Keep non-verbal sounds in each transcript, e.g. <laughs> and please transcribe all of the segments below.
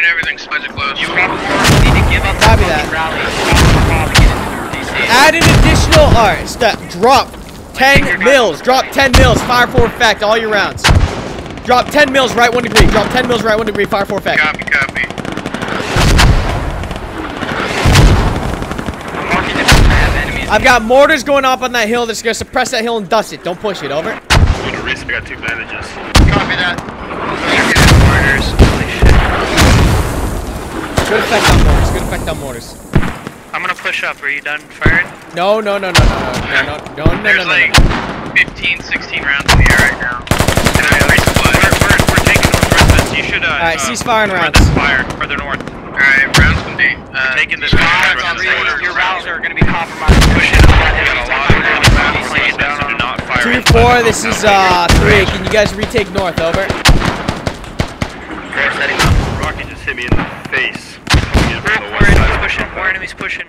and everything. Spies are close. You need to give up Copy fucking that. rally. Stop to get into DC. Add an additional. Alright, step. Drop 10 mils. Drop 10 mils. Fire for effect. All your rounds. Drop 10 mils, right 1 degree. Drop 10 mils, right 1 degree. Fire for effect. Copy, copy. I'm marking if I have got mortars going up on that hill that's gonna suppress that hill and dust it. Don't push it. Over. I'm gonna risk. I got two bandages. Copy that. Orders. Holy shit. Good effect on mortars. Good effect on mortars. I'm gonna push up. Are you done firing? No, no, no, no, no, no, no, no, no, no, There's no, like no. 15, 16 rounds in the air right now. And I resupply. We're, we're, we're taking north residence. You should, uh. Alright, uh, cease firing spread rounds. this Fire further north. Alright, rounds can be. Uh, taking this you on on the Your rounds are going to be compromised. Push it. We got a lot of enemies back. We're laying down on them. not fire. Two, four, this is, uh, three. Can you guys retake north? Over. Four. Rocket just hit me in the face. Coming in from the More west enemies side. Pushing. More enemies pushing.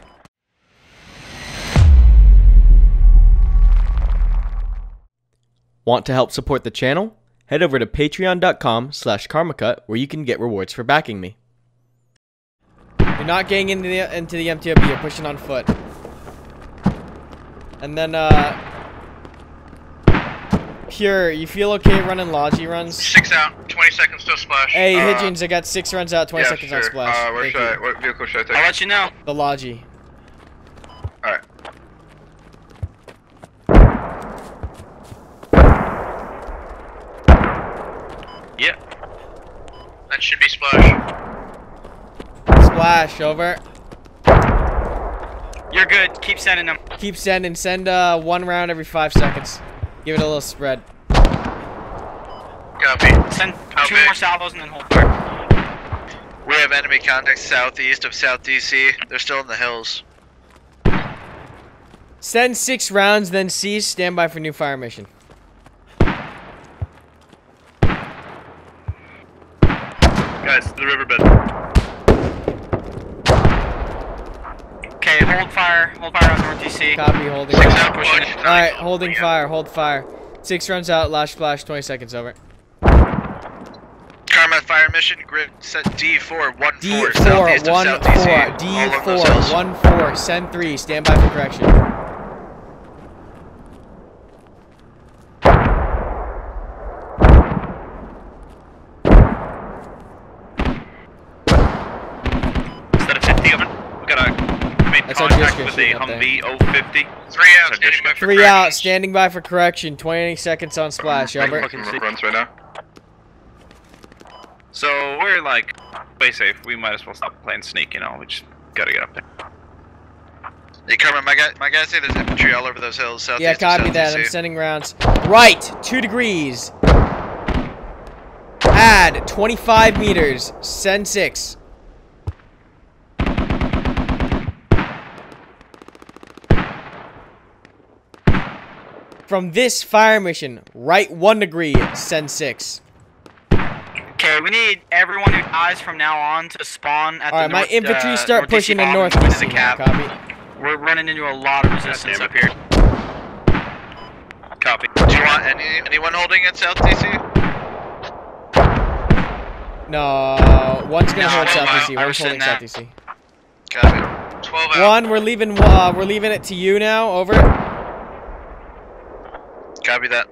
Want to help support the channel? Head over to patreon.com slash karmakut where you can get rewards for backing me. You're not getting into the, into the MTLB, you're pushing on foot. And then, uh... Pure, you feel okay running Logi runs? Six out. 20 seconds till splash. Hey, Uh, Higgins, I got six runs out, 20 yeah, seconds sure. on splash. Uh, where Thank should you. I, what vehicle should I take? I'll let you know. The Logi. Alright. Yep. That should be splash. Splash, over. You're good. Keep sending them. Keep sending, send uh, one round every five seconds. Give it a little spread. Copy. Send How two big? more salvos and then hold fire. We have enemy contacts southeast of South DC. They're still in the hills. Send six rounds, then cease. Stand by for new fire mission. Guys, the riverbed. Okay, hold fire. Hold fire on North DC. Copy, holding. Six fire. out, pushing it. Alright, holding fire, hold fire. Six runs out, last flash, 20 seconds over. Karma fire mission, grid set D4, 1 4, D4, southeast 1 South 4, DC. All of those hills. D4, 1 4, send 3, stand by for correction. Instead of 50 of them, we got a made That's our contact disco with a shooting up there. Humvee 050. Three out, Sorry, standing Disco. by for Three out, standing by for correction, 20 seconds on splash, Make over. fucking runs right now. So we're like way safe. We might as well stop playing sneak. You know, we just gotta get up there. Hey, Karma, my, guy, my guys say there's infantry all over those hills southeast Yeah, of copy South that, I'm sending rounds. Right, 2 degrees. Add 25 meters, send 6. From this fire mission, right 1 degree, send 6. Okay, we need everyone who dies from now on to spawn at Alright, the my north, infantry uh, start North pushing in north and into DC the cap. copy. We're running into a lot of resistance up here. Copy. Do you want any anyone holding at South DC? No, one's gonna No, hold South I- DC, I one's holding rescind South. DC. Copy. 12 out. One, we're leaving, uh, we're leaving it to you now, over. Copy that.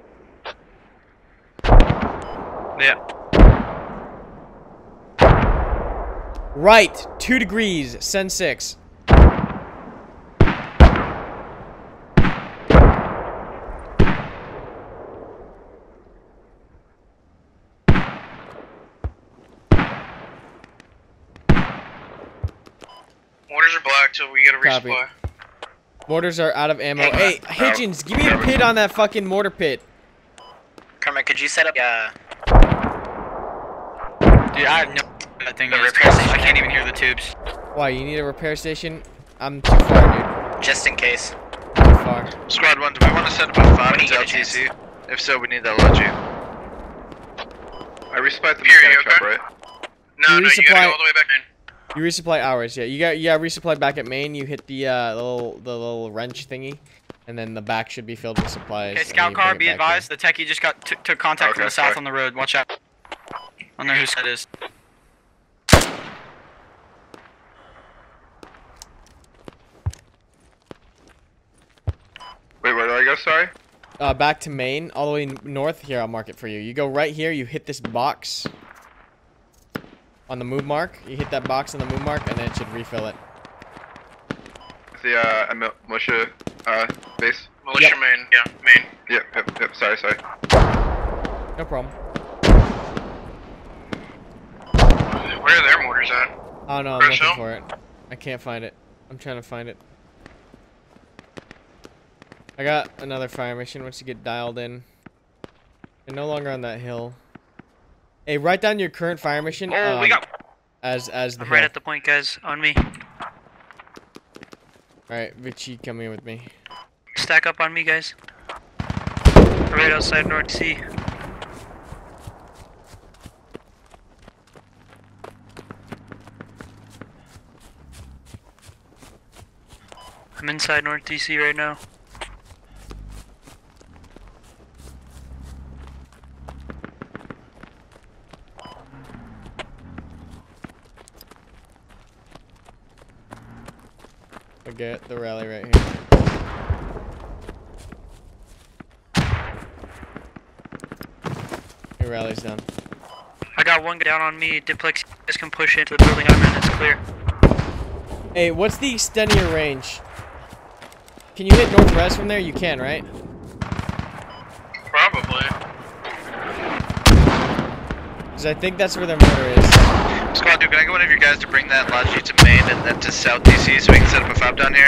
Yeah. Right, two degrees, send six. Orders are black, so we get a resupply. Mortars are out of ammo. Hey, Hey, uh, Hitchens, give me a pit on that fucking mortar pit. Carmen, could you set up? Yeah. Dude, I have no. That thing The is. repair station. I can't even hear the tubes. Why, you need a repair station? I'm too far, dude. Just in case. Too far. Squad 1, do we want to set up a 5 When at you get a South chance. DC? If so, we need that logi. I respect the Here, you mechanic shop, right? No, You no, you gotta go all the way back in. You resupply hours, yeah. You got yeah resupply back at main. You hit the uh, little the little wrench thingy, and then the back should be filled with supplies. Okay, scout car, be advised. Here. The techie just got took contact okay, from the south on the road. Watch out. I don't know who that is. Wait, where do I go? Sorry. Uh, back to main, all the way north here. I'll mark it for you. You go right here. You hit this box on the move mark. You hit that box on the move mark, and then it should refill it. The uh, Emil- militia uh, base. Militia main, yeah, main. Yep, yep, yep. Sorry, sorry. No problem. Where are their mortars at? Oh no, I'm Fresh looking Hill? for it. I can't find it. I'm trying to find it. I got another fire mission once you get dialed in. You're no longer on that hill. Hey, write down your current fire mission. Oh, we um, got. as as the I'm right at the point, guys. On me. All right, Vichy, come here with me. Stack up on me, guys. Right outside North DC. I'm inside North DC right now. Get the rally right here. Your rally's done. I got one down on me. Diplex you guys can push into the building I'm in. It's clear. Hey, what's the extent of your range? Can you hit northwest from there? You can, right? Probably. Because I think that's where their mortar is. Squad 2, can I get one of your guys to bring that Logi to main and then to South DC so we can set up a fob down here?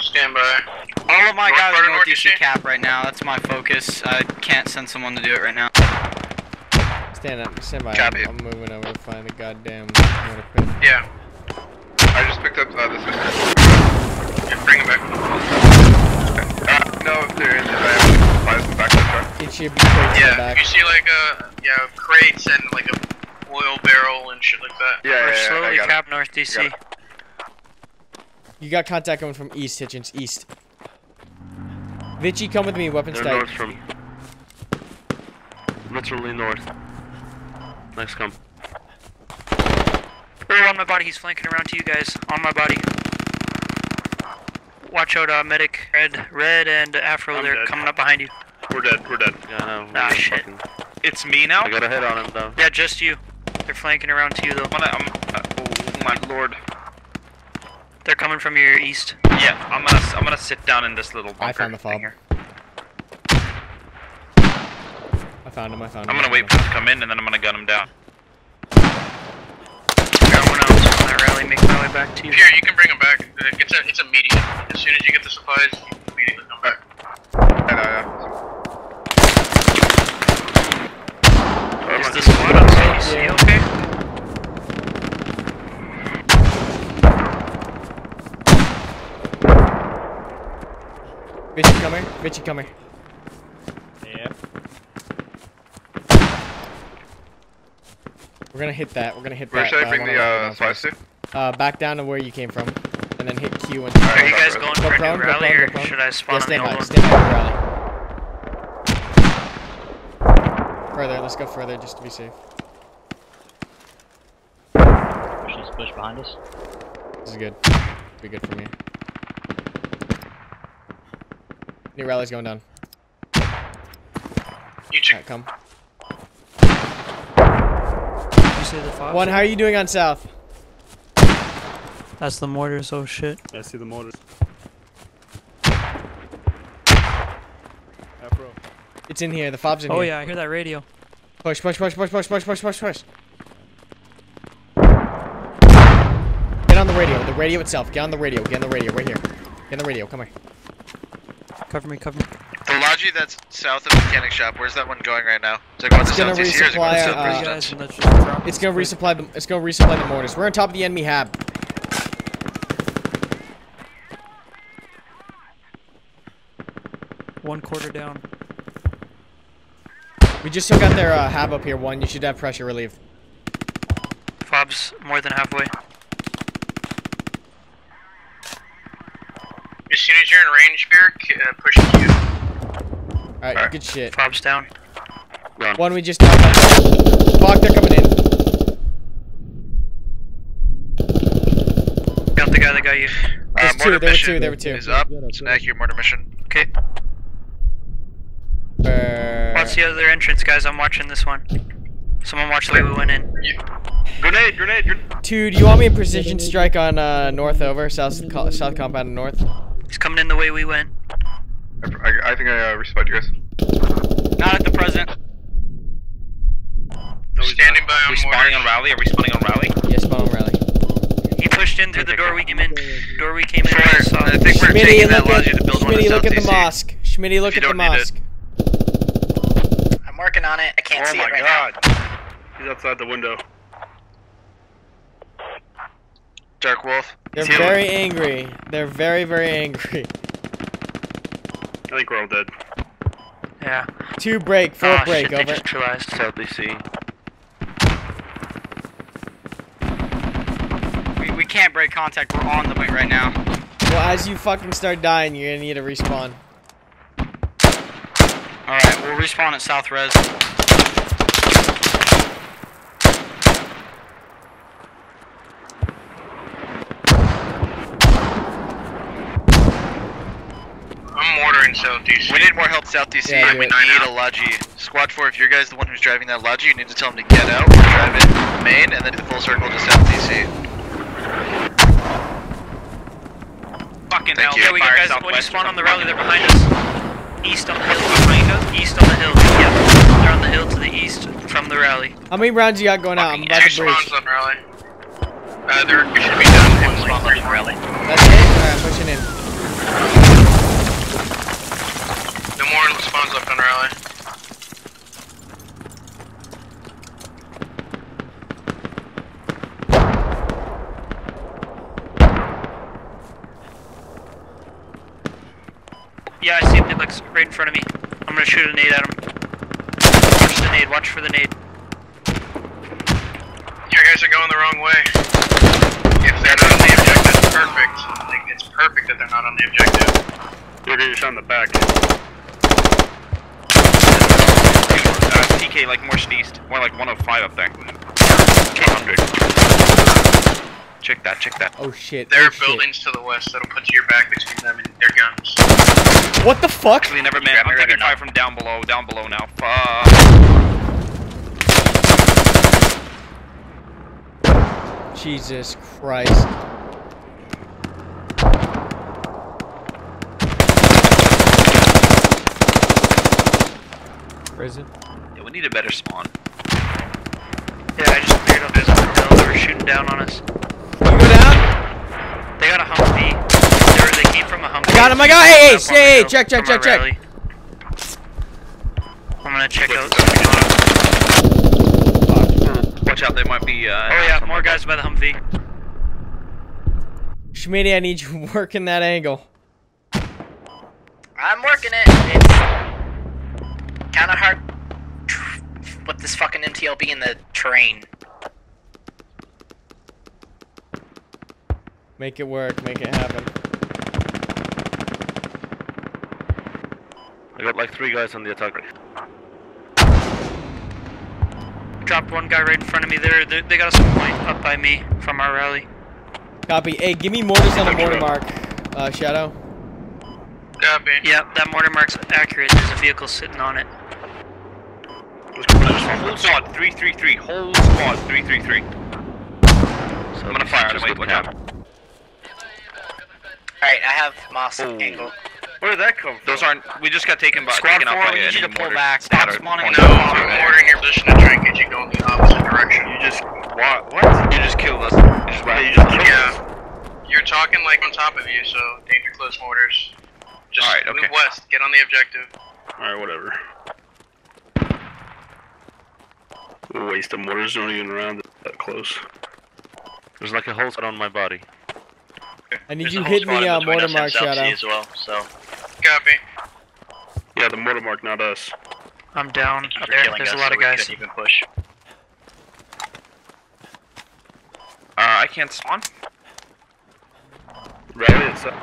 Stand by. All of my North guys part are of North North DC DC? cap right now. That's my focus. I can't send someone to do it right now. Stand up, stand by. Copy. I'm moving over to find the goddamn mortar pit. Yeah. I just picked up uh, the system. yeah bring it back. Uh, no, if there is, I have supplies in the back of the truck. It should be crates Yeah, back. you see like a, yeah crates and like a oil barrel and shit like that. Yeah, We're yeah, yeah, I slowly got it. cap North DC. Got You got contact coming from east, Hitchens, east. Vichy, come with me, weapons They're tight. north from. Literally north. Next come. We're on my body. He's flanking around to you guys. On my body. Watch out, uh, medic. Red, red, and Afro. I'm They're dead. coming up behind you. We're dead, we're dead. Yeah, I know. Ah, we're shit. fucking- It's me now. I got a hit on him though. Yeah, just you. They're flanking around to you though. I'm gonna. I'm, uh, oh my lord. They're coming from your east. Yeah, I'm gonna. I'm gonna sit down in this little bunker. I found the fob. here. I found him, I found him. I'm gonna wait for him to come in and then I'm gonna gun him down. Got one else on that rally. Making my way back to you. Here, you can bring them back. Uh, It's a, it's immediate. As soon as you get the supplies, you can immediately come back. And, uh, Is the squad on CDC Yeah. okay? Vichy, come here. Vichy, come here. Yeah. We're gonna hit that. We're gonna hit where that. should but I bring the rally uh, down supplies to? Uh, back down to where you came from, and then hit Q and. Are you guys going Go for a prone, new go rally prone, or go prone. should I spawn Yeah, on the stand old by. one? Stand by for rally. Further. Let's go further, just to be safe. Push this bush behind us. This is good. Be good for me. New rally's going down. You check. Alright, come. You say the fob? One, how are you doing on south? That's the mortars. Oh shit. I see the mortars. It's in here. The fob's in Oh here. yeah, I hear that radio. Push, push, push, push, push, push, push, push, push. Get on the radio. The radio itself. Get on the radio. Get on the radio. Right here. Get on the radio. Come here. Cover me, cover me. The Logi that's south of the mechanic shop, where's that one going right now? Is it going It's to gonna South DC or is it going resupply, to uh, guys, and let's just drop It's gonna quick. resupply the. It's gonna resupply the mortars. We're on top of the enemy hab. One quarter down. We just took out their uh, hab up here. One. You should have pressure relief. Fob's more than halfway. As soon as you're in range here, uh, push Q. All right. Alright. Good shit. Fob's down. One. We just. Fuck. They're coming in. Got the guy that got you. Uh, There's two, mortar there were two, there were two. Is up. Snag your mortar mission. Okay. Uh, Watch the other entrance, guys. I'm watching this one. Someone watch the way we went in. Grenade, grenade, grenade. two, do you want me a precision strike on uh, north over south south compound and north? He's coming in the way we went. I, I, I think I uh, respect you guys. Not at the present. Standing by on Are we spawning on rally? Are we spawning on rally? Yes, spawn on rally. He pushed in through the door we came in. Door we came in. Sure, I saw. I think we're Schmitty, taking that look at, allows you to build one in Schmitty, South look at the DC. mosque. Schmitty, look at the don't it. mosque. I'm working on it. I can't Oh see my it right god. He's outside the window. Dark Wolf. They're He's healing. very angry. They're very, very angry. I think we're all dead. Yeah. Two break, four Ah, break, shit, they over. just neutralized. South DC. We, we can't break contact. We're on the way right now. Well, as you fucking start dying, you're gonna need a respawn. Alright, we'll respawn at South Res. I'm mortaring South DC. We need more help South DC. Yeah, we do it. need a Logi. Squad 4, if your guy's the one who's driving that Logi, you need to tell him to get out, drive it main, and then do the full circle to South DC. Fucking Thank hell. you. Yeah, we got fire guys. When you southwest spawn on the rally, they're behind us. East on the hill behind us. East on the hill. Yep. They're on the hill to the east from the rally. How many rounds you got going out? I'm about Two to breach. spawns on rally. Uh, there should be done in like Spawn three on rally. That's it? Alright, pushing in. No more spawns left on rally. Yeah, I see him. He looks right in front of me. I'm gonna shoot a nade at him. Watch the nade. Watch for the nade. You guys are going the wrong way. If they're not on the objective, it's perfect. Like, It's perfect that they're not on the objective. You're getting shot in the back. TK, like more east. More like 105 up there. 200. Check that, check that. Oh shit. There oh, are shit. buildings to the west that'll put your back between them and their guns. What the fuck? Actually, never mind. grab me I'm right taking or fire from down below, down below now. Fuck. Jesus Christ. Prison. Yeah, we need a better spawn. Yeah, I just cleared up this hill. They were shooting down on us. You go down? They got a Humvee. They, were, they came from a Humvee. I got him, I got hey, hey, Up hey, check, check, check, check. rally. I'm gonna check out. Watch out, there might be. Uh, Oh yeah, more guys by the Humvee. Schmitty, I need you <laughs> working that angle. I'm working it. It's kind of hard tr- with this fucking MTLB in the terrain. Make it work, make it happen. I got like three guys on the attack. right Dropped one guy right in front of me there. They, they got us a point up by me from our rally. Copy. Hey, give me mortars on the mortar mark. Uh, Shadow. Copy. Yep, that mortar mark's accurate. There's a vehicle sitting on it. Whole squad, 333. Whole squad, 333. I'm gonna fire on wait, watch out. Alright, I have Moss Oh. angle. Where did that come from? Those aren't. We just got taken by. Squad taken out four, by we need you to pull mortars. back. Stop Spotted. spawning in No, the out. I'm ordering your position to trinkage. You go in the opposite direction. You just what? What? You just killed us. You just Yeah, you just killed us. Yeah. You're talking like on top of you, so danger close mortars. Just Alright, move okay. west. Get on the objective. All right, whatever. A waste of mortars don't even around that close. There's like a hole on my body. I need There's you hit me hitting squad the in uh, mortar mark, South Shadow. Sea as well, so Copy. Yeah, the mortar mark, not us. I'm down up there. There's us a lot so of guys. couldn't even push. Uh, I can't spawn. Rally itself.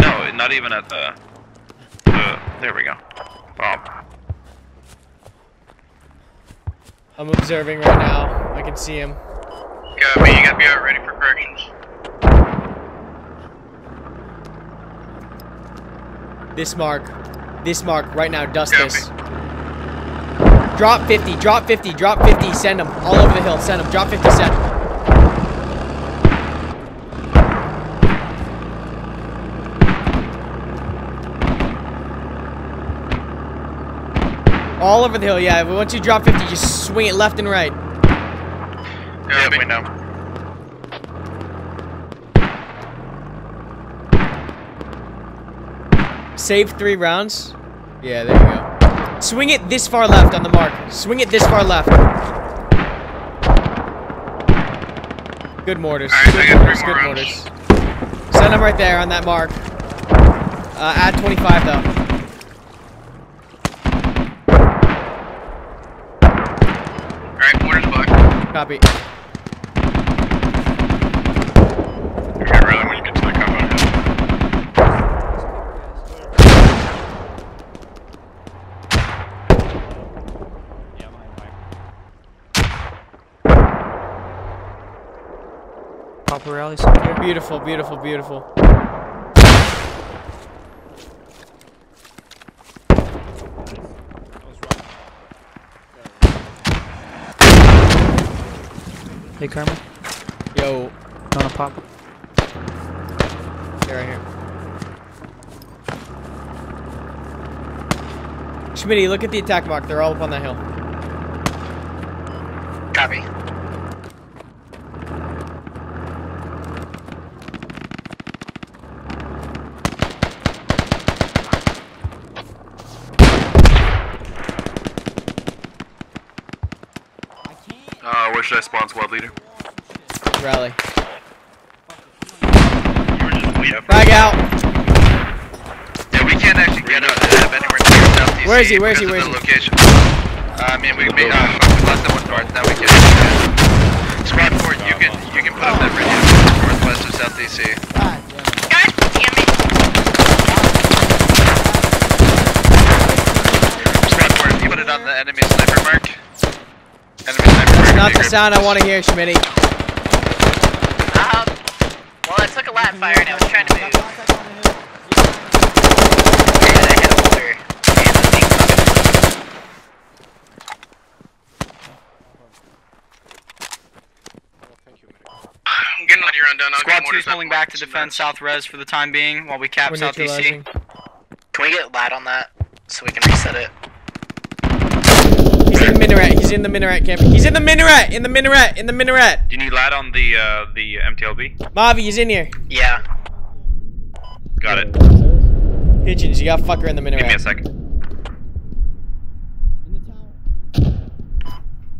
No, not even at the. the there we go. Oh, I'm observing right now. I can see him. Copy, you gotta be out ready for corrections. This mark. This mark, right now, dust Copy. this. Drop 50, drop 50, drop 50, send him. All over the hill, send him. Drop 50, send him. All over the hill, yeah. Once you drop 50, just swing it left and right. Yeah, Copy. we know. Save three rounds. Yeah, there you go. Swing it this far left on the mark. Swing it this far left. Good mortars. Alright, good three mortars. Good rounds. mortars. Send them right there on that mark. Uh, add 25 though. Alright, mortar's buck. Copy. You're gonna rally when you get to the compound hill. Yeah, I'm on fire. Pop a rally side here. Beautiful, beautiful, beautiful. Hey, Carmen. Yo, You wanna pop? here, right here. Schmitty, look at the attack mark. They're all up on that hill. Copy. Uh, where should I spawn squad leader? Rally. You were just waiting. Frag out. Yeah, we can't actually get out to have anywhere near southeast. Where is he? Where is he? because Where of is the he? location. Uh, I mean, we made uh, less than one north. Now we can. Squad four, you can you can put up that radio northwest of South DC. God damn it. Squad four, if you put it on the enemy sniper mark. Enemy. Not the sound I want to hear, Schmitty. Um, well, I took a lap fire and I was trying to move. And I hit a boulder. And the thing fucking I'm getting on your undone. I'll Squad 2 is up pulling back to defend rounds. South Res for the time being while we cap We're South DC. Can we get lat on that so we can reset it? He's in the minaret. He's in the minaret camp. He's in the minaret. In the minaret. In the minaret. Do you need lat on the uh, the MTLB? Mavi, he's in here. Yeah. Got it. Hitchens, you got fucker in the minaret. Give me a second.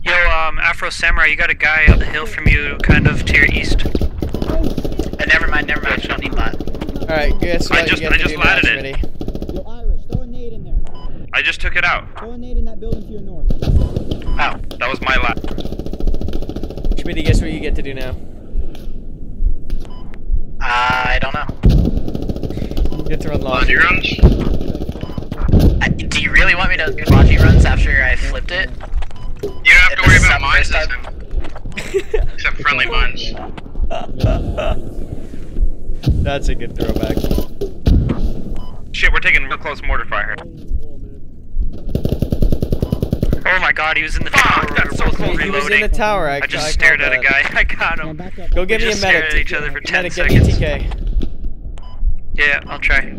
Yo, um, Afro Samurai, you got a guy up the hill from you, kind of to your east. Uh, never mind, never mind. I Don't need lat. All right, guess I just- you get I to just do it. Schmitty. Yo, Irish, throw a nade in there. I just took it out. Throw a nade in that building to your north. Oh. That was my lat. Schmitty, guess what you get to do now? Uh, I don't know. You get to run long. On runs? I, do you really want me to do logi runs after I flipped it? You don't have to worry about not mines this <laughs> time. Except friendly mines. That's a good throwback. Shit, we're taking real close mortar fire. Oh my god, he was in the Fuck, tower. that's so Both close. He was in the tower. I, I just I stared called at a guy. <laughs> I got him. Go get me a just stared medic. at each other for 10 medic, get me a. TK. Yeah, I'll try.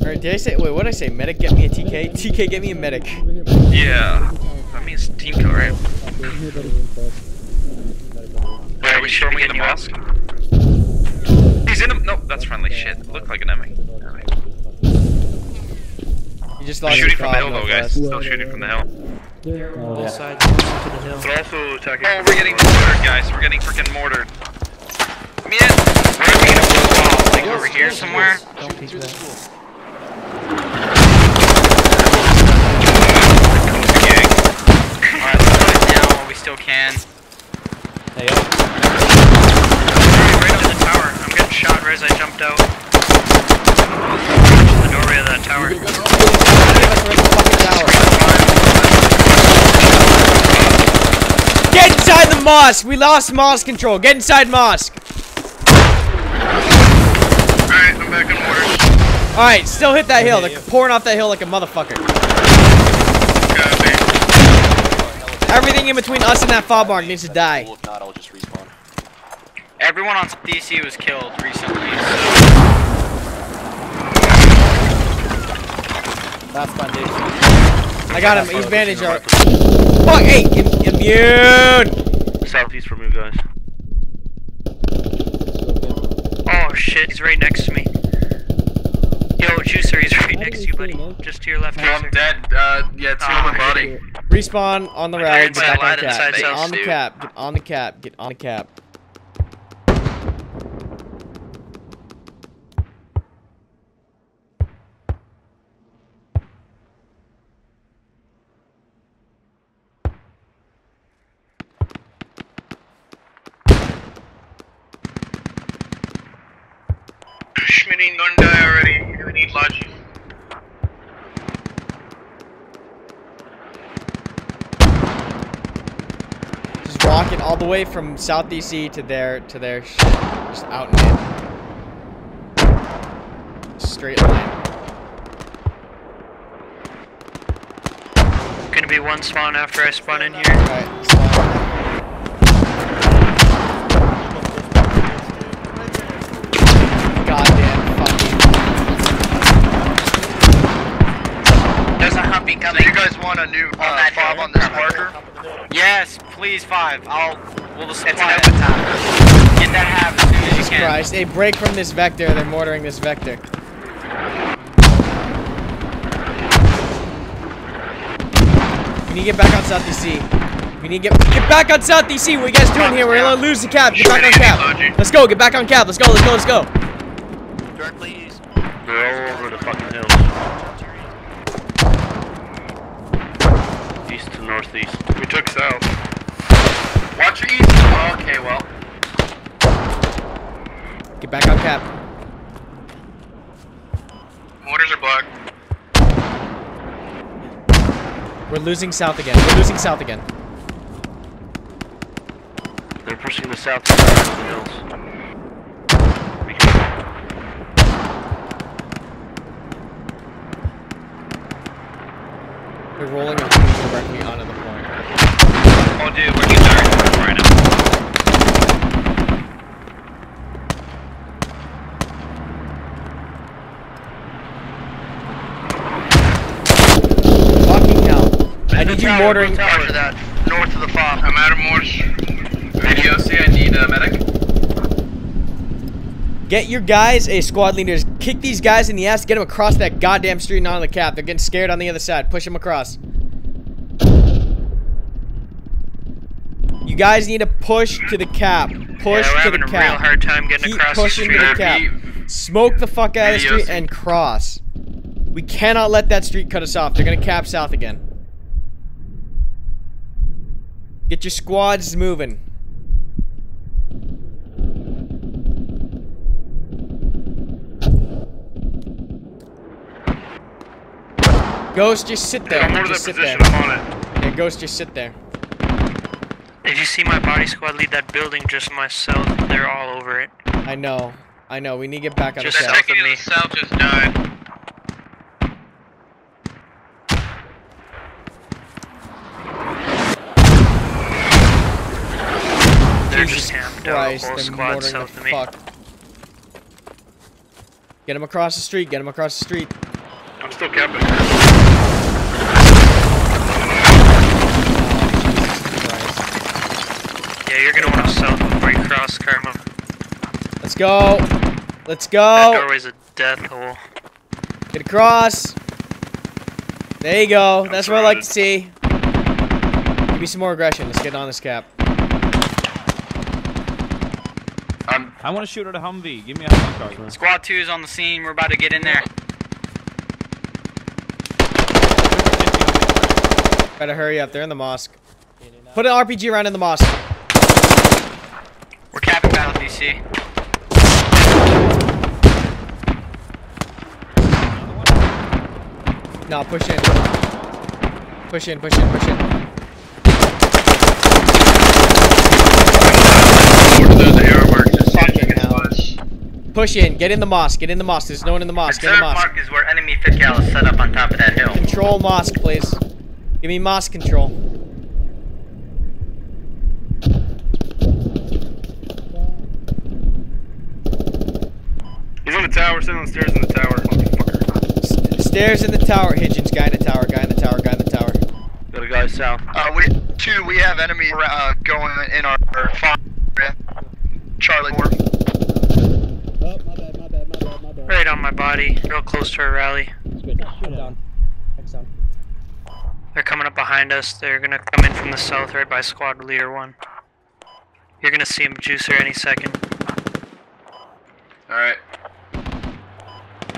Alright, did I say? Wait, what did I say? Medic, get me a TK. TK, get me a medic. over here, buddy. Yeah. That means team kill, right? Over here, buddy. Wait, are we should storming be in the getting you mosque? He's in the. No, that's friendly shit. Looked like an enemy. You just They're lost shooting your from the hill though, guys. Still shooting from the hill. There, All uh, sides to the hill. But also attacking. Oh, we're getting mortared, guys. We're getting freaking mortared. Come in. Where are we gonna put the wall? Like over here somewhere? Don't piece that. Alright, let's put it down while we still can. Hey, yo. Right on the tower. I'm getting shot right as I jumped out. The doorway of that tower. Any of us are in the fucking tower. Get inside the mosque. We lost mosque control. Get inside mosque. Alright, I'm back on mortars. Alright, still hit that hill. They're pouring off that hill like a motherfucker. Everything in between us and that fob mark needs to die. If not, I'll just respawn. Everyone on DC was killed recently. That's foundation. I got him. He's bandaged. alright. Fuck, hey, im- immune! Southeast from you guys. Oh shit, he's right next to me. Yo, Juicer, he's right next to you, buddy. Just to your left, I'm Juicer. dead. Uh, yeah, two Ah, on my body. Respawn on the rally. Get back on light, cap. inside Get on the cap. Get on the cap. Get on the cap. Schmitting gonna die already. We need logic. Just walking all the way from South DC to there to there. Just out and in. Straight line. Gonna be one spawn after I spawn in here. Alright, spawn. Goddamn fucking. There's a humpy So coming. you guys want a new uh, fob on this marker? Yes, please, five. I'll. We'll It's supply an it. Get that half as soon as Jesus you can. Christ. Hey, break from this vector. They're mortaring this vector. We need to get back on South DC. We need to get get back on South DC. What are you guys doing here? We're gonna lose the cap. Get back on cap. Let's go. Get back on cap. Let's go. Let's go. Let's go. Dirt, please. They're all over the fucking hills. Northeast. We took south. Watch your east. Oh, okay, well. Get back on cap. Mortars are blocked. We're losing south again. We're losing south again. They're pushing the side of the hills. They're rolling up directly onto the point. Dude, we're getting there right now. Fucking hell. I need you mortaring. After that, north of the fob. I'm out of mortars. Radio, see, I need a medic. Get your guys, a squad leaders, kick these guys in the ass, get them across that goddamn street and on the cap. They're getting scared on the other side. Push them across. You guys need to push to the cap. Push yeah, we're to having the a cap. real hard time getting Keep across the pushing street. to the cap. Smoke the fuck out of the street and cross. We cannot let that street cut us off. They're gonna cap south again. Get your squads moving. Ghost, just sit there. I'm Just sit there. position. I'm on it. Yeah, Ghost, just sit there. Did you see my body squad leave that building just myself? They're all over it. I know. I know. We need to get back on Just the That south. south of to me. the south just died. They're Jesus just camped Christ, out. Whole squad south the of me. fuck. Get him across the street. Get him across the street. I'm still capping. Yeah, you're gonna want to south before you cross Karma. Let's go. Let's That go. doorway's a death hole. Get across. There you go. That's what I like to see. Give me some more aggression. Let's get on this cap. I want to shoot at a Humvee. Give me a Humvee car. Squad 2 is on the scene. We're about to get in there. Better hurry up. They're in the mosque. Put an RPG around in the mosque. We're capping No, push in. Push in, push in, push in. Over the, the arrow mark just Fucking changing its hell. was. Push in. Get in the mosque. Get in the mosque. There's no one in the mosque. Get in Third the mosque. mark is where enemy fit gal is set up on top of that hill. Control mosque, please. Give me mosque control. He's on the tower, sitting on the stairs in the tower. Motherfucker. S- stairs in the tower. Hitchens. Guy in the tower. Guy in the tower. Guy in the tower. Got a guy south. Uh, we two, we have enemy uh, going in our, our farm area. Charlie four. Oh, my bad, my bad, my bad, my bad. Right on my body, real close to our rally. It's good. I'm down. Down. They're coming up behind us. They're gonna come in from the south right by squad leader one. You're gonna see him juicer any second. Alright.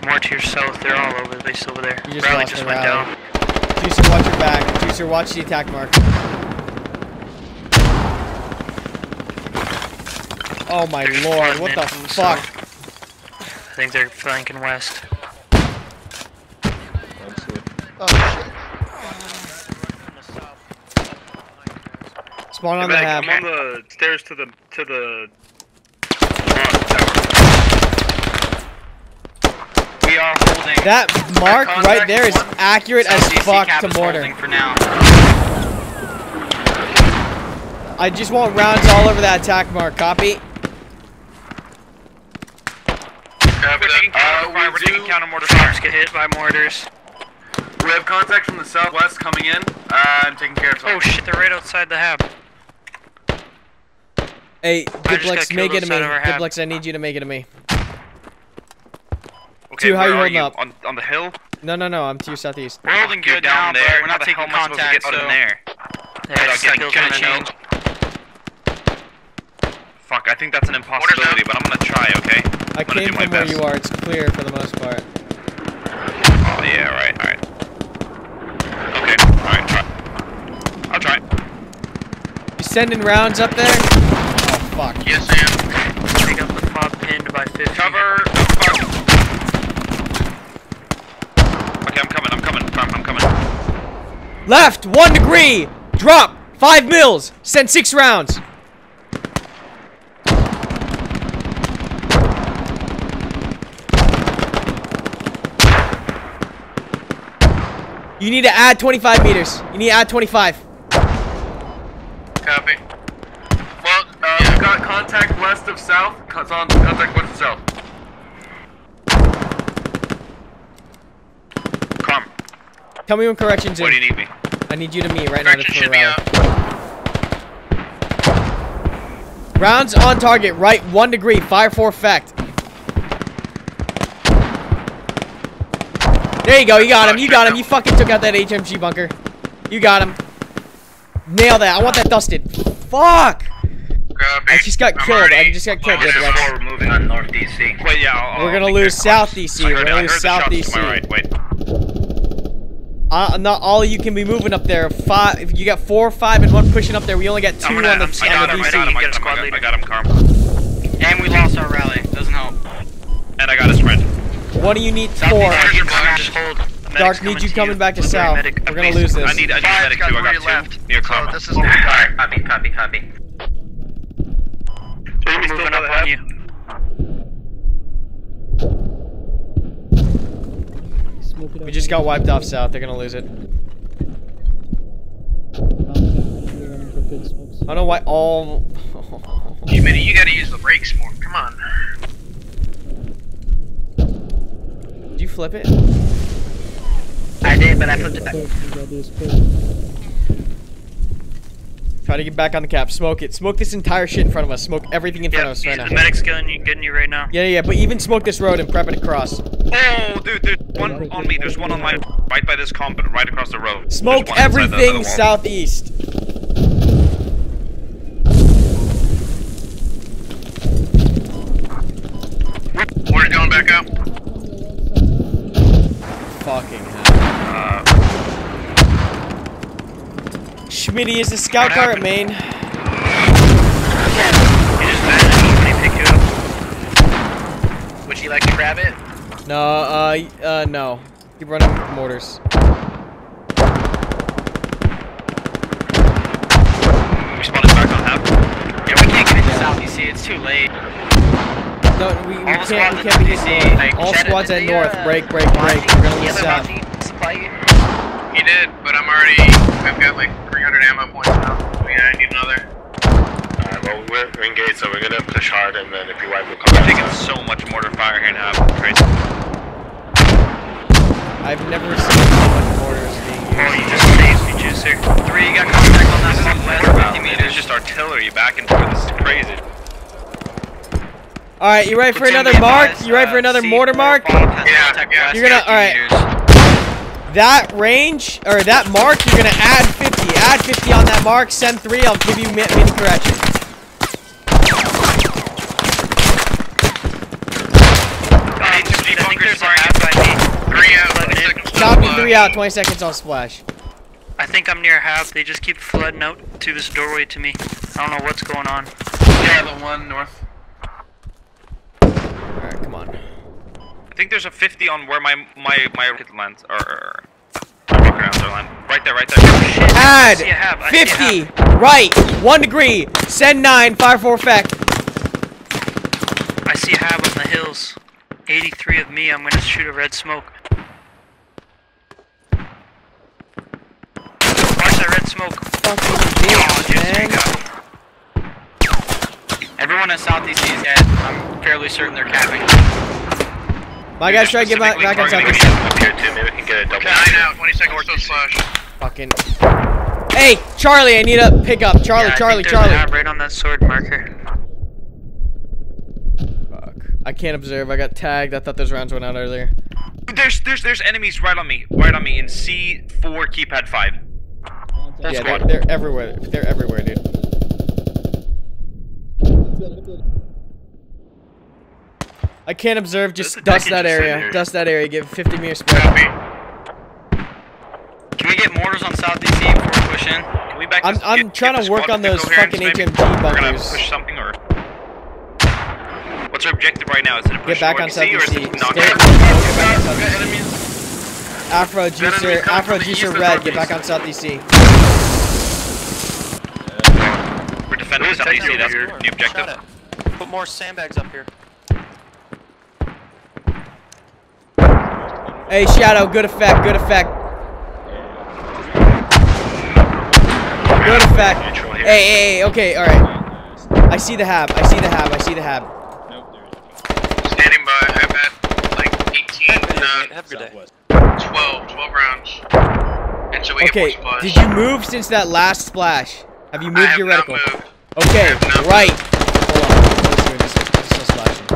More to your south, they're all over the place over there. You just rally lost just went rally. down. Juicer, watch your back. Juicer, watch the attack mark. Oh my They're lord, what the fuck? south. I think they're flanking west. Oh shit. Spawn on the Medic, hab. I'm on the stairs to the to the. We are holding. That mark contact right there is one. accurate as DC fuck cap to mortar. For now. I just want rounds all over that attack mark. Copy. Copy We're taking that. counter fire. We're taking counter mortar fire. get hit by mortars. We have contact from the southwest coming in. Uh, I'm taking care of Oh shit, they're right outside the hab. Hey, just Diplex, make it to me. outside of our hab. Diplex, I need you to make it to me. Okay, Two, how where you are holding you? up? On, on the hill? No, no, no, I'm to your southeast. We're holding good down now, there. we're not the taking hell am I supposed to contact, get out so of there? Yeah, Without it's getting killed killed on and a choked? Fuck, I think that's an impossibility, but I'm gonna try, okay? I I'm gonna came do my from where you are. It's clear for the most part. Oh yeah, right, alright. Okay, alright, try. I'll try. You sending rounds up there? Oh fuck. Yes, I Sam. They got the fob pinned by 50. Cover the fuck. Okay, I'm coming, I'm coming, I'm, I'm coming. Left, one degree. Drop, five mils. Send six rounds. You need to add 25 meters. You need to add 25. Copy. Well, uh, we got contact west of south. Contact west of south. Come. Tell me when corrections Where do you need me? I need you to meet right now to Correction throw rally. Rounds on target, right, one degree, fire for effect. There you go, you got him, you got him, you fucking took out that HMG bunker. You got him. Nail that, I want that dusted. Fuck! I just got I'm killed, I just got killed, This is we're moving on north DC. Wait, yeah, I'll, We're gonna lose South. DC, we're gonna lose South DC. to my right, wait. Uh, not all of you can be moving up there. Five, if you got four, five, and one pushing up there. We only got 2 gonna- on the, I'm- I on got the him, I DC. got him, I got him, squad I got him, leader. I got him, Carm. And we lost our rally. Doesn't help. And I got his friend. What do you need? South Four. East Just Just hold. Dark coming needs you to coming back to Blueberry south. medic. We're gonna lose this. I need, I need Five medic too, I got two. left. Near So this is Alright, copy, copy, copy. Enemy still Moving up on you. Smoke it We just got wiped off south. They're gonna lose it. We're running for good smokes. I don't know why all. <laughs> You, man, you gotta use the brakes more. Come on. Did you flip it? I did, but I flipped it back. Quick, you gotta do this quick. Try to get back on the cap. Smoke it. Smoke this entire shit in front of us. Smoke everything in front of us right the now. medic's getting you, getting you right now. Yeah, yeah, but even smoke this road and prep it across. Oh, dude, there's one on me. There's one on my right by this comp, right across the road. Smoke the- the everything southeast. Schmitty is the scout car at main. You just vanished when he picked you up. Would you like to grab it? No, uh, uh, no. Keep running mortars. We spawning back on hab. Yeah, we can't get into South DC. It's too late. don't, we, we can't, we can't be DC, like, All squads at north. uh, Break, break, break. We're gonna the leave other south. You? He did, but I'm already. I've got like 300 ammo points now. So yeah, I need another. Alright, well, we're, we're engaged, so we're gonna push hard, and then if you wipe, we'll come We're back. taking so much mortar fire here now. Crazy. I've never seen so much mortars being Oh, you just phased me, Juicer. Three, you got contact on that This front is west, mortar 50 There's just artillery back and forth. This is crazy. All right, you ready for another mark? You ready uh, for another mortar mark? Yeah, yeah. You're gonna- alright. Meters. That range or that mark, you're gonna add 50. Add 50 on that mark. Send three. I'll give you mi- mini correction. Hey, 2G I think bunkers there's a firing. half by me. Three out. 20 seconds till Copy splash. three out. 20 seconds on splash. I think I'm near half. They just keep flooding out to this doorway to me. I don't know what's going on. Yeah, the one north. All right, come on. I think there's a 50 on where my my my rocket lands or, or rocket grounds are land. Right there, right there. Oh, Add see a hab, I see a 50. Right. One degree. Send nine. Fire for effect. I see a hab on the hills. 83 of me. I'm gonna shoot a red smoke. Watch that red smoke. Fucking Oh, bitch, Juicer, man. you got me. Everyone in southeast is dead. I'm fairly certain they're capping. My guys try to get back, Specifically back on targeting southeast. Up here too, maybe we can get a double. Nine out. 20 seconds till splash. Fucking. Hey, Charlie, I need a pickup. Charlie, Yeah, Charlie, Charlie. a right on that sword marker. Fuck. I can't observe. I got tagged. I thought those rounds went out earlier. There's there's there's enemies right on me, right on me in C4 keypad 5. yeah, they're, they're everywhere. They're everywhere, dude. I can't observe. Just There's dust that area. Dust that area. Give 50 meter spread. Copy. Can we get mortars on southeast before we push in? Can we back I'm- this- I'm get- trying get to work on those fucking maybe? HMG We're gonna bunkers. push something or What's our objective right now? Is it to push Get back on South DC. is southeast. Stay. out? Afro juicer, Afro from juicer red. Get back on southeast C. We're defending Who's South taking AC, that's over the objective. Put more sandbags up here. Hey, Shadow. Good effect. Good effect. Good effect. Hey, hey, hey. Okay. All right. I see the hab. I see the hab. I see the hab. Standing by. I've had like 18, uh, Have a good day. 12, 12 rounds. And so we Okay. get more supplies. Did you move since that last splash? Have you moved have your reticle? moved. Okay. I have Right. Hold on. Let's see. Just, just, just flashing.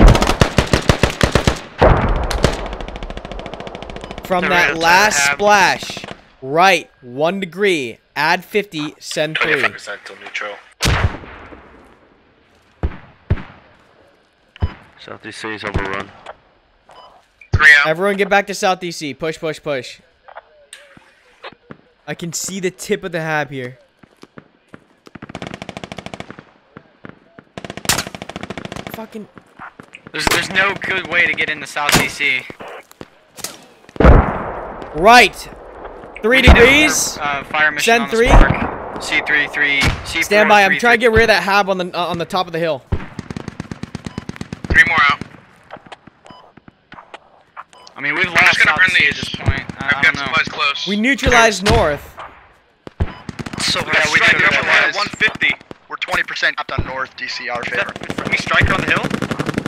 From that last the splash, right, one degree, add 50, send three. 25% till neutral. Southeast City's overrun. Three out. Everyone get back to South DC. Push, push, push. I can see the tip of the hab here. Fucking. There's there's no good way to get into southeast C. Right. Three We need a, degrees. Uh, fire mission Send three. spark. C3 3 C4 Stand by. I'm trying to get rid of that hab on the uh, on the top of the hill. Three more out. I mean we've I'm lost just gonna burn southeast at these. this point. I, I've I got don't know. supplies close. We neutralized north. So We got bad we did up it at 150. We're 20% up on north DC, our Is favor. that friendly Stryker on the hill?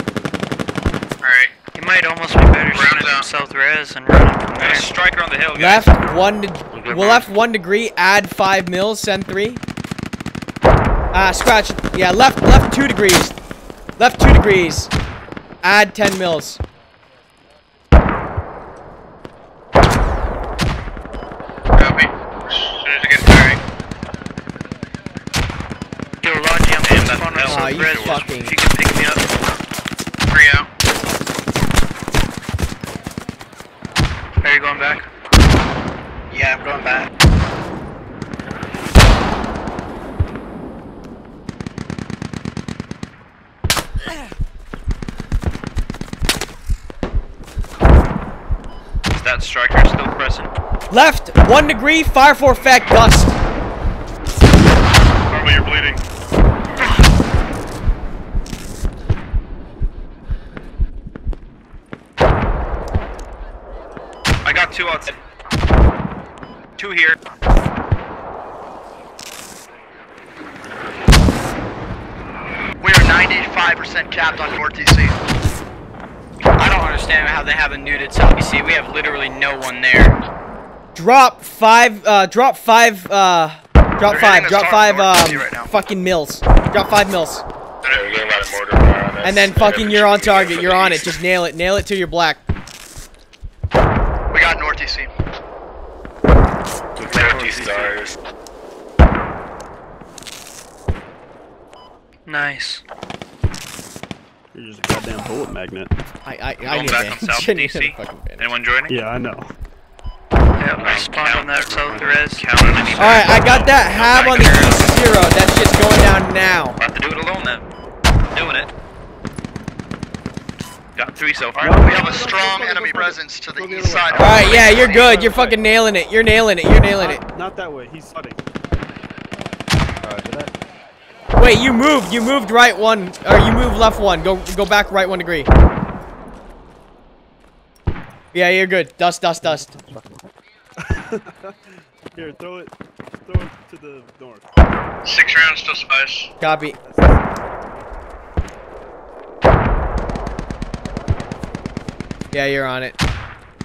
Alright. You might almost be better Round shooting from out. south res and running from Got there. a Stryker on the hill, guys. Left one. De- well, left one degree. Add five mils. Send three. Ah, scratch. Yeah, left left two degrees. Left two degrees. Add ten mils. Copy. As soon as it gets firing. Yo, Logi, I'm Damn, on that phone hell with Aw, south you fucking- Stryker still present. Left, one degree, fire for effect, gust. Normally you're bleeding. I got two outside. Two here. We are 95% capped on North DC. I don't understand how they haven't neuted South DC. We have literally no one there. Drop five. Uh, drop five. Uh, drop They're five. Drop five. Um, right fucking mills. Drop five mills. we're getting a lot of mortar fire on us. And then fucking you're on target. You're on it. Just nail it. Nail it till you're black. We got North DC. North stars. Nice. You're just a goddamn bullet magnet. I I I Going need back a on bandage. South <laughs> I DC. Anyone joining? Yeah, I know. Yeah, I spawned on that south res. Count on All right, I got that hab on the east zero. That shit's going down now. About to do it alone then. Doing it. Got three so far. We have a strong enemy presence to the east side. All right, yeah, you're good. You're fucking nailing it. You're nailing it. You're nailing it. Not, not that way. He's sliding. Wait, you moved. You moved right one, or you moved left one. Go go back right one degree. Yeah, you're good. Dust, dust, dust. <laughs> Here, throw it. Throw it to the north. Six rounds, still spice. Copy. Yeah, you're on it.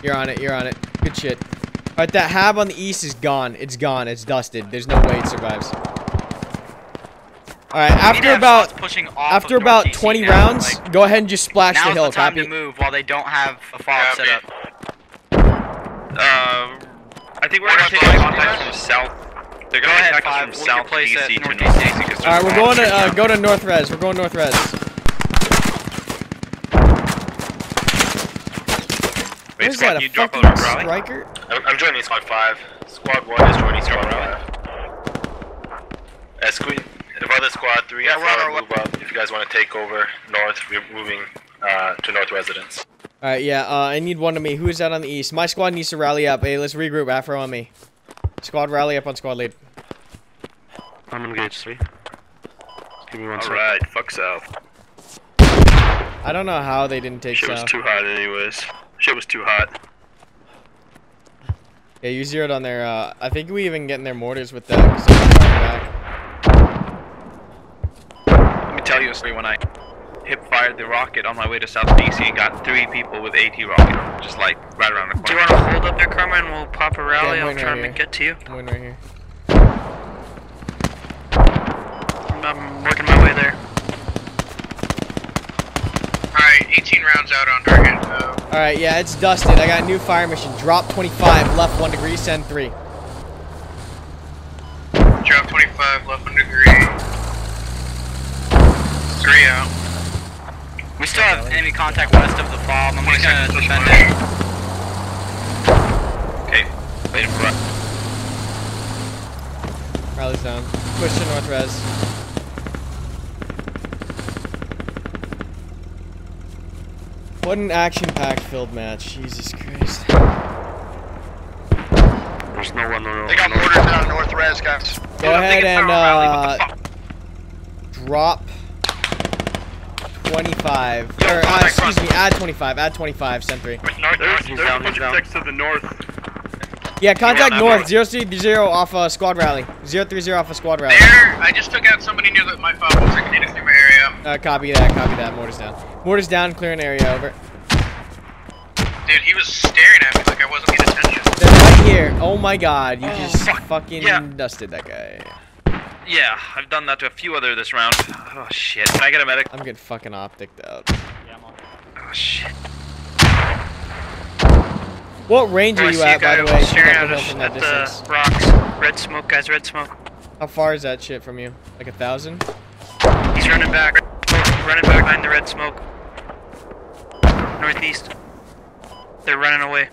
You're on it. You're on it. Good shit. All right, that hab on the east is gone. It's gone. It's dusted. There's no way it survives. All right, after about pushing off after of about DC 20 now, rounds, like, go ahead and just splash the hill. the time Copy. to move while they don't have a fob set up. Uh, I think we're gonna take contact from south. They're gonna ahead, attack us five. from We'll south replace DC it, to North north DC. DC. 'cause All right, we're going to uh, go to north res. We're going north res. Wait, What is squad, that? can A you drop fucking a Stryker? I'm, I'm joining Squad 5. Squad 1 is joining Squad 5. Uh, squad, if other Squad 3 Yeah, and 4 move up, if you guys want to take over north, we're moving uh, to north residence. All right, yeah. Uh, I need one of me. Who is that on the east? My squad needs to rally up. Hey, let's regroup. Afro on me. Squad rally up on squad lead. I'm engaged three. Give me one sec. Alright, fuck south. I don't know how they didn't take Shit was too hot anyways. Shit was too hot. Yeah, you zeroed on their. Uh, I think we even getting their mortars with that. 'cause they're firing back. Let me tell you a story when I hip fired the rocket on my way to South DC and got three people with AT rocket, just like right around the corner. Do you want to hold up there, Karma, and we'll pop a rally? Yeah, I'm I'll right and here. get to you. I'm waiting right here. I'm working my way there. Alright, 18 rounds out on target. Uh, All right, yeah, it's dusted. I got a new fire mission. Drop 25, left one degree, send three. drop 25, left 1 degree. 3 out. We still have enemy contact west of the fob. I'm just gonna defend it. Okay, waiting for Rally's down. Push to north res. What an action-packed filled match. Jesus Christ. There's no one on They got mortars down north res, guys. Go ahead and uh, drop 25. Or, uh, excuse me, add 25. Add 25, send 3. There's, there's a bunch of techs to the north. Yeah, contact Yeah, north. 030 off a squad rally. 030 off a squad rally. There, I just took out somebody near the, my fob. Looks like they through my area. Uh, copy that, copy that. Mortars down. Mortars down, clear an area over. Dude, he was staring at me like I wasn't paying attention. They're right here. Oh my god, you just fucking Yeah. dusted that guy. Yeah, I've done that to a few other this round. Oh shit. Can I get a medic? I'm getting fucking opticked out. Oh shit. What range Oh, are you at, by the way? staring From at that us from that at the distance? rocks. Red smoke, guys, red smoke. How far is that shit from you? Like a thousand? He's running back. Running back behind the red smoke. Northeast. They're running away.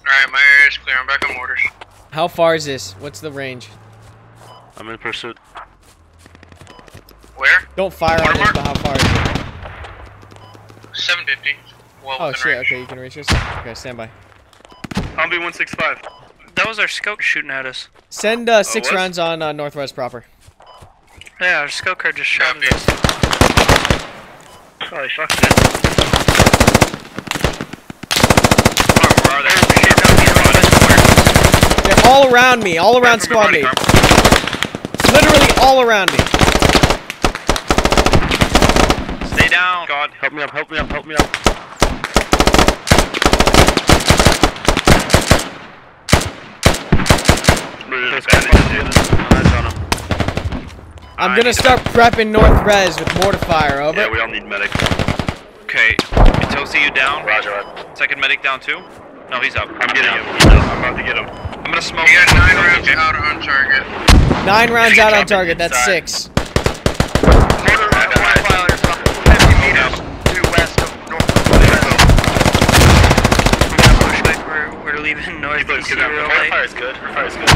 Alright, my area's clear. I'm back on mortars. How far is this? What's the range? I'm in pursuit. Where? Don't fire on this, but how far is it? 750. Well, Oh shit, range. okay, you can reach us? Okay, stand by. Humvee 165. That was our scout shooting at us. Send uh, six what? rounds on uh, Northwest proper. Yeah, our scout car just shot at us. Holy fuck. Oh, where are they? All around me, all around squad body, mate. Literally all around me. Stay down. God, help me up, help me up, help me up. There's bandages here. Eyes on him. I'm gonna start prepping North Res with mortar fire. Over. Yeah, we all need medic. Okay. Tosi, you down? Roger, roger. Second medic down too? No, he's up. I'm getting him. He's up. I'm about to get him. Get out on target. Nine rounds out on target, that's six. We're leaving north. Real fire is good. Real fire is good.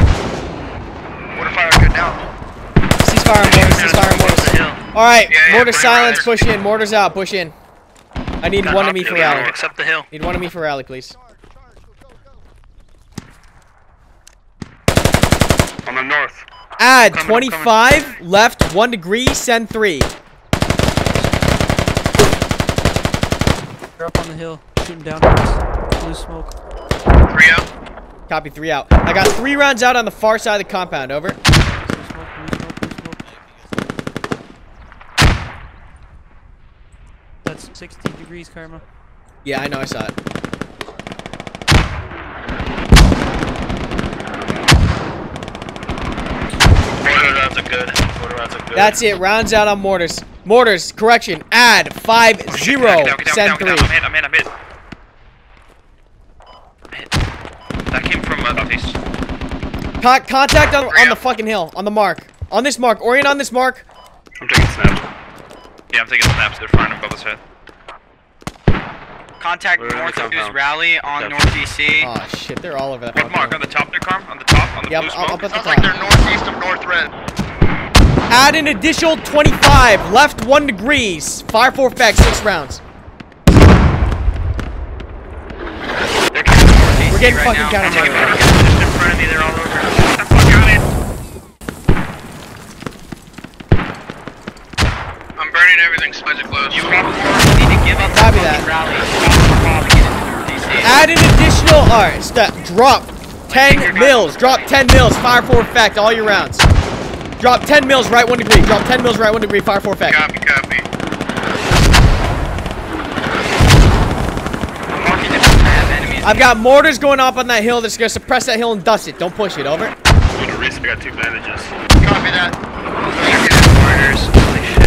Mortar fire good now. Cease fire on mortars. Cease fire on mortars. All right, yeah, yeah, mortar silence. Push in. Mortars out. Push in. I need one of me for rally. Accept the hill. Need one of me for rally, please. On the north. Add Coming, 25 left, one degree. Send three. They're up on the hill, shooting down. Blue smoke. Three out. Copy three out. I got three rounds out on the far side of the compound. Over. Blue smoke, blue smoke, blue smoke. That's 60 degrees, Karma. Yeah, I know. I saw it. Mortar rounds are good. Mortar rounds are good. That's it. Rounds out on mortars. Mortars. Correction. Add five zero. Get down, get down, Send get down, three. get down. I'm hit, I'm hit, I'm hit. I'm hit. That came from uh, southeast. Con- contact on, on the fucking hill. On the mark. On this mark. Orient on this mark. I'm taking snaps. Yeah, I'm taking snaps. They're firing above his head. Contact We're in north of his rally on Yeah. north DC. Oh shit, they're all over that. What mark? hill. On the top there, Carm? On the top? On the Yep, blue up, smoke? up at the Sounds top. like they're northeast of North Red. Add an additional 25. Left one degrees. Fire for effect. Six rounds. They're coming north DC We're getting right fucking counter Taking mark. mark. Just in front of me. They're all over. Get the fuck out of here. I'm burning everything. Are close. You. Need to give up Copy that. fucking rally. Stop probably get into North DC. Add an additional. Alright, step. Drop 10 mils. Drop 10 mils. Fire for effect. All your rounds. Drop 10 mils. Right one degree. Drop 10 mils. Right one degree. Fire for effect. Copy, copy. Marking if we have enemies. I've got mortars going up on that hill that's gonna suppress that hill and dust it. Don't push it. Over. I'm gonna reset. I got two bandages. Copy that. Mortars. Holy shit.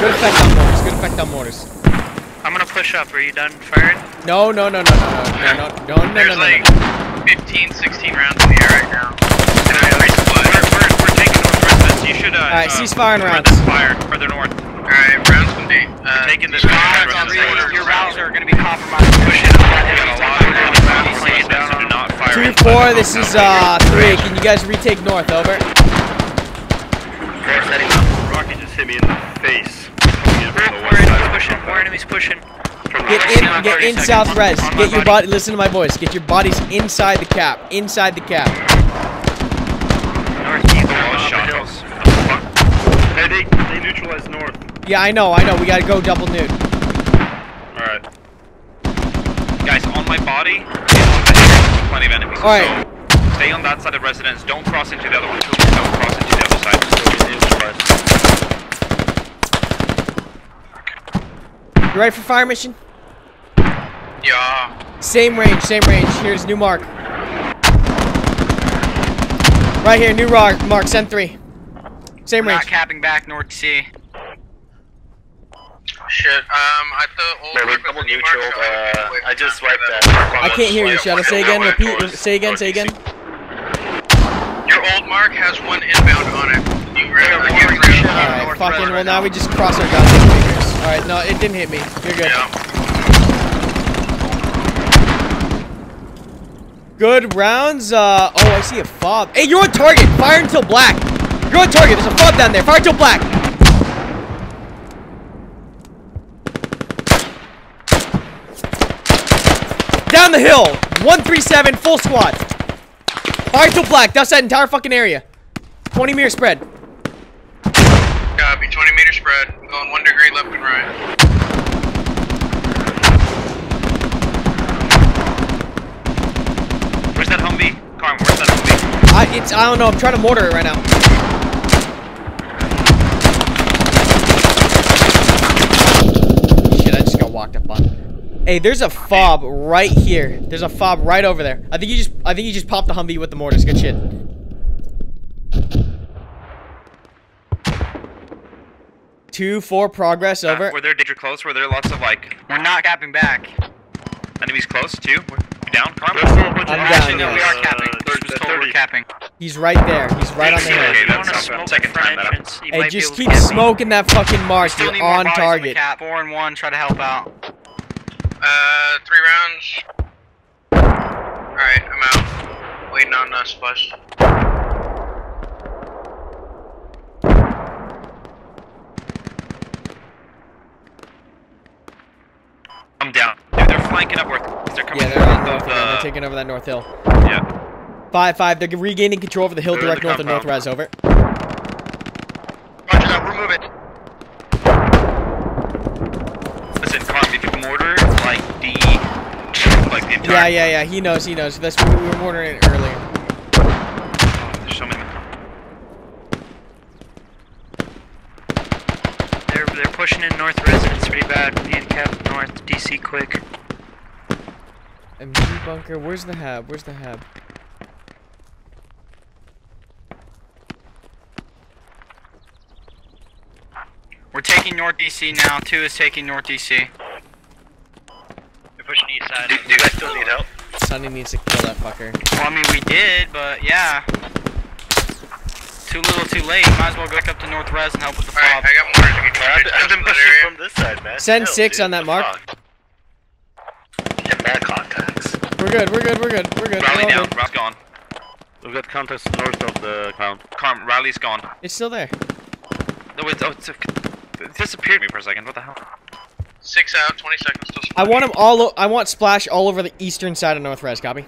Good effect on mortars. Good effect on mortars. I'm gonna push up. Are you done firing? No, no, no, no, no, no, no, no, no, no, no, There's no, like no. 15, 16 rounds in the air right now. You should, uh, Alright, uh, ceasefire and rounds. Fire further north. Alright, rounds from D. Uh, Taking this fire. Your rounds are gonna be compromised. Push it up. Two four, this is uh three. Can you guys retake north? Over. Rocky just hit me in the face. We're enemies pushing. More enemies pushing. Get in, get in south res. Get your body. Listen to my voice. Get your bodies inside the cap. Inside the cap. Northeast. Hey, they, they neutralized north. Yeah, I know. I know. We gotta go double nude. Alright. Guys, on my body, and on the hill, plenty of enemies. All right. So, stay on that side of residence. Don't cross into the other one. Don't cross into the other side. You ready for fire mission? Yeah. Same range. Same range. Here's new mark. Right here. New mark. Mark. Send three. Same We're not capping back North DC. Shit. Um, I thought old Wait, we're mark double neutral. I Uh, I just that. wiped that. I can't hear you, Shadow. Say again. Repeat. Say again. Say again. Your old mark has one inbound on it. You grab They're I can't watering grab shit it. out of Alright. North Fucking. Red Well, right now now. we just cross our goddamn fingers. Alright. No, it didn't hit me. You're good. Yeah. Good rounds. Uh. Oh, I see a fob. Hey, you're on target. Fire until black. You're on target. There's a fob down there. Fire until black. Down the hill. 137, full squad. Fire until black. Dust that entire fucking area. 20 meter spread. Copy. 20 meter spread. Going one degree left and right. Where's that Humvee? Carm, where's that Humvee? I, it's I don't know. I'm trying to mortar it right now. Shit, I just got walked up on. Hey, there's a fob right here. There's a fob right over there. I think you just I think you just popped the Humvee with the mortars. Good shit. Two, four, progress Uh, over. were there danger close? Were there lots of like We're not capping back. enemies close too? We're down, Carm? I'm Actually, down. no, we yes. are capping. Uh, Just told we're capping. He's right there. He's right on the hill. Okay, that's not smoke bad. the Second time that entrance, you Hey, just keep to me. smoking that fucking mark. You're need more on target. Cap. Four and one. Try to help out. Uh, three rounds. Alright, I'm out. Waiting on uh, splash. I'm down. Dude, they're flanking up. North. They're coming Yeah, they're on north north hill. They're uh, taking over that north hill. Yeah. Five five. They're regaining control over the hill They're direct the north of north compound. res. Over. Roger that, we're moving. Listen, if you mortar like the like the entire. Yeah, yeah, yeah. He knows. He knows. That's we were mortaring it earlier. Oh, there's so many. They're they're pushing in north pretty bad. We need to cap north DC quick. MG bunker. Where's the hab? Where's the hab? We're taking North DC now. Two is taking North DC. They're pushing east side. Do, do you guys still need help? Sonny needs to kill that fucker. Well, I mean, we did, but yeah. Too little, too late. Might as well go back up to North Res and help with the Alright, fob. I got mortars to I've been, I've been pushing from this side, man. Send Hell, six dude, on that mark. fuck? Yeah, bad contacts. We're good. We're good. We're good. We're good. Rally We're down. good. Rally's gone. We've got contacts north of the count. Carm, Rally's gone. It's still there. No, it's, oh, it's, it disappeared me for a second. What the hell? Six out, 20 seconds till I want them all. O I want splash all over the eastern side of north res. Copy.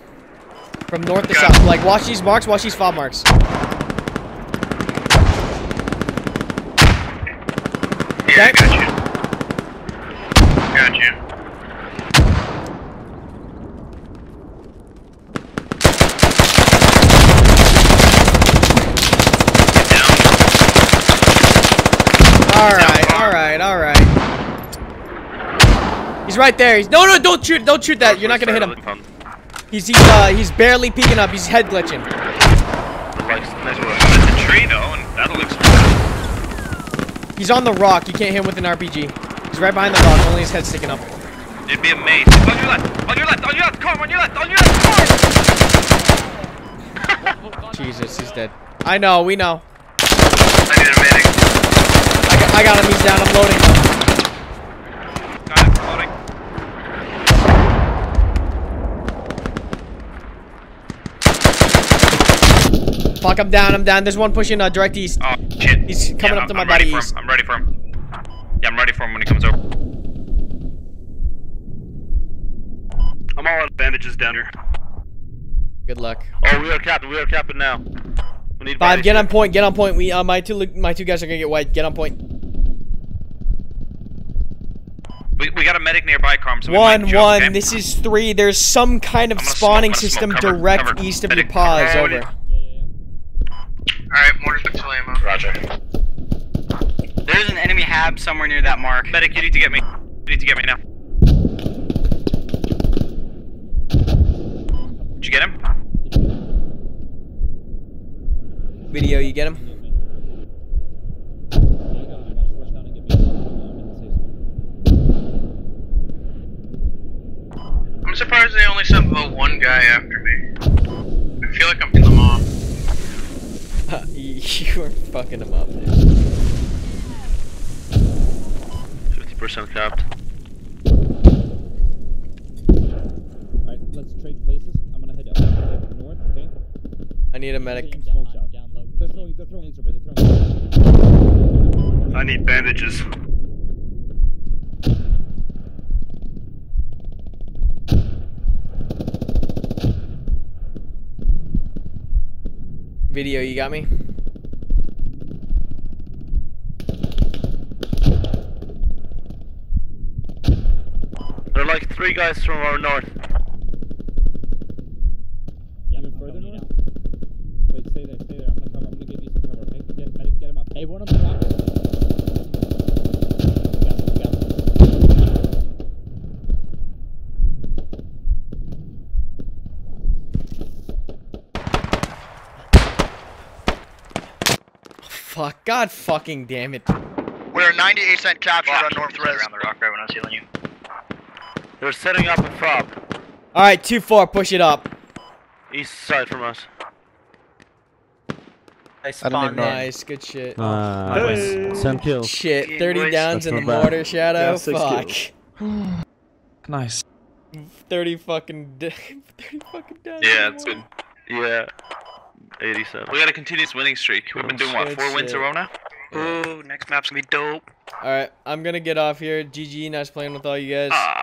From north to south. Like watch these marks. Watch these fob marks. Yeah, got you. Got you. All right. All right. All right. He's right there. He's no, no. Don't shoot. Don't shoot that. You're not gonna hit him. He's he's uh he's barely peeking up. He's head glitching. Like. It's a tree though, and that'll explode. He's on the rock. You can't hit him with an RPG. He's right behind the rock. Only his head sticking up. It'd be amazing. On your left, on your left, on your left, Carm, on your left, on your left, Carm! <laughs> Jesus, he's dead. I know. We know. I need a medic. I got, I got him. He's down. I'm loading. Got it, floating. Fuck. I'm down. I'm down. There's one pushing uh, direct east. Oh, shit. He's coming Yeah, up to I'm- my I'm body east. I'm ready for him. Yeah, I'm ready for him when he comes over. I'm all out of bandages down here. Good luck. Oh, we are capping. We are capping now. We need Five. Get on point. Get on point. We uh my two my two guys are gonna get white. Get on point. We, we got a medic nearby, Carm, so we One, might jump, one. okay? This is three. There's some kind of I'm smoke, spawning system. Cover, direct cover. east of your Medic, paws. cover. Over. Alright, mortars with full ammo. Roger. There's an enemy hab somewhere near that mark. Medic, you need to get me. You need to get me now. Did you get him? Video. You get him. I'm surprised they only sent the one guy after me. I feel like I'm in them off. <laughs> you are fucking him up. dude. 50% capped. Alright, let's trade places. I'm gonna head up to the north, okay? I need a medic. Taking smokes out. They're throwing, they're throwing over. They're throwing. I need bandages. Video. You got me. There are like three guys from our north. Even further north? Wait, stay there. I'm gonna come up. We get deep cover. Hey, one of the rock. Got it, got it. Fuck. God fucking damn it. We're 98 cent captured on North Right Res. around the rock right when I was healing you. They're setting up a fob. Alright, 2-4, push it up. East side from us. I spawned. Nice, good shit. Uh, Nice. Seven kills. Shit, 30 boys. downs in the bad. mortar shadow. Yeah, Fuck. <sighs> Nice. 30 fucking d- <laughs> 30 fucking downs. Yeah, the it's mortar. Yeah. 87. We got a continuous winning streak. We've been doing what, Good four wins in a row now? Ooh, next map's gonna be dope. Alright, I'm gonna get off here. GG, nice playing with all you guys. Ah.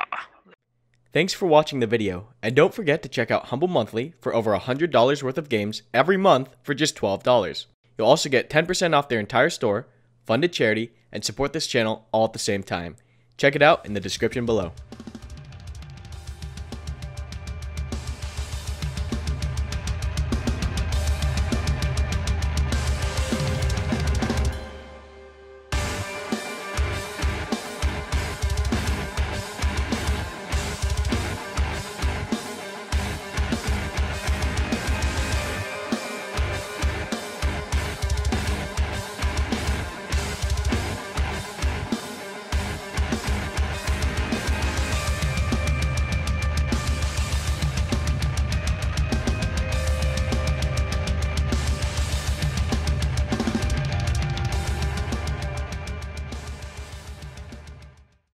Thanks for watching the video, and don't forget to check out Humble Monthly for over $100 worth of games every month for just $12. You'll also get 10% off their entire store, fund a charity, and support this channel all at the same time. Check it out in the description below.